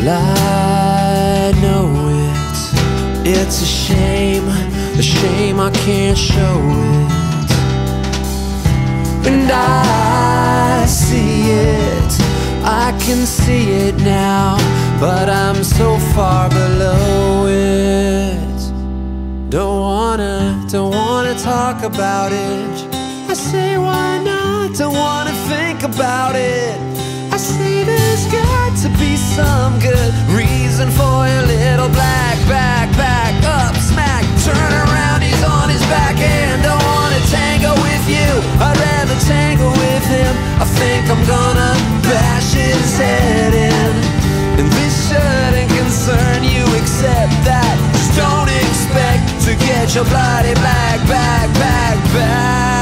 I know it. It's a shame, a shame I can't show it. And I see it, I can see it now, but I'm so far below it. Don't wanna, don't wanna talk about it. I say, why not? Don't wanna think about it. Think I'm gonna bash his head in. And this shouldn't concern you, except that just don't expect to get your bloody black back, back, back.